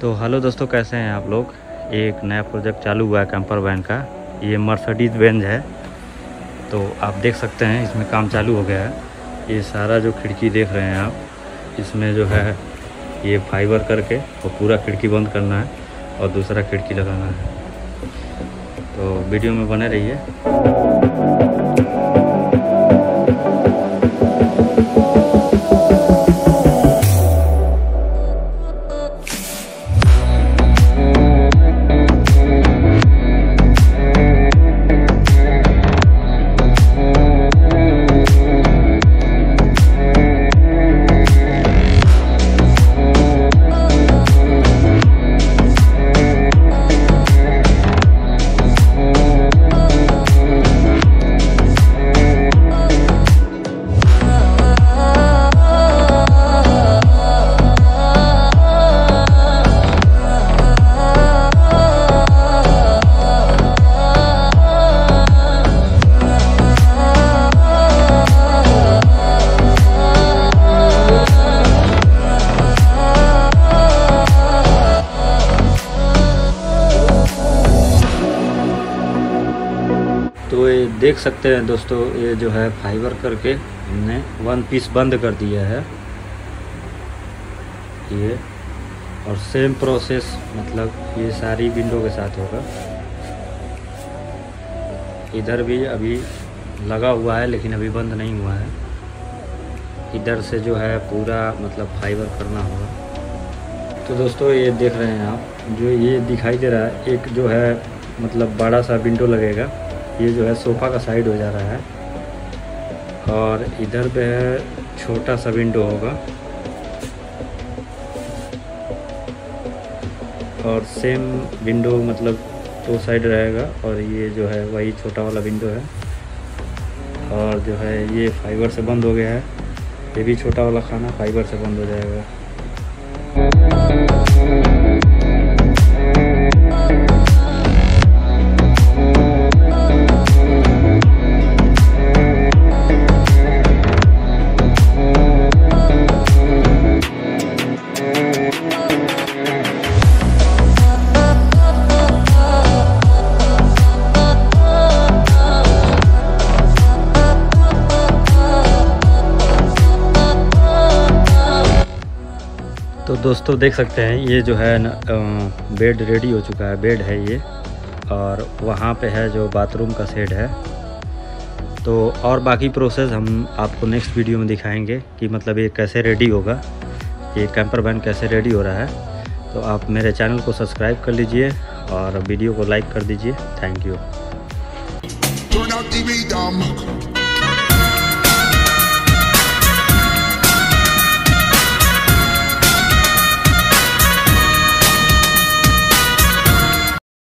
तो हेलो दोस्तों, कैसे हैं आप लोग? एक नया प्रोजेक्ट चालू हुआ है कैंपर वैन का। ये मर्सडीज बेंज है। तो आप देख सकते हैं, इसमें काम चालू हो गया है। ये सारा जो खिड़की देख रहे हैं आप, इसमें जो है, ये फाइबर करके और पूरा खिड़की बंद करना है और दूसरा खिड़की लगाना है। तो वीडियो में बने रहिए। ये देख सकते हैं दोस्तों, ये जो है फाइबर करके हमने वन पीस बंद कर दिया है। ये और सेम प्रोसेस मतलब ये सारी विंडो के साथ होगा। इधर भी अभी लगा हुआ है, लेकिन अभी बंद नहीं हुआ है। इधर से जो है पूरा मतलब फाइबर करना होगा। तो दोस्तों, ये देख रहे हैं आप, जो ये दिखाई दे रहा है, एक जो है मतलब बड़ा सा विंडो लगेगा। ये जो है सोफ़ा का साइड हो जा रहा है। और इधर पे है छोटा सा विंडो होगा। और सेम विंडो मतलब दो साइड रहेगा और ये जो है वही छोटा वाला विंडो है। और जो है ये फाइबर से बंद हो गया है। ये भी छोटा वाला खाना फाइबर से बंद हो जाएगा। तो दोस्तों देख सकते हैं, ये जो है न बेड रेडी हो चुका है, बेड है ये, और वहाँ पे है जो बाथरूम का सेट है। तो और बाकी प्रोसेस हम आपको नेक्स्ट वीडियो में दिखाएँगे कि मतलब ये कैसे रेडी होगा, ये कैंपर वैन कैसे रेडी हो रहा है। तो आप मेरे चैनल को सब्सक्राइब कर लीजिए और वीडियो को लाइक कर दीजिए। Thank you.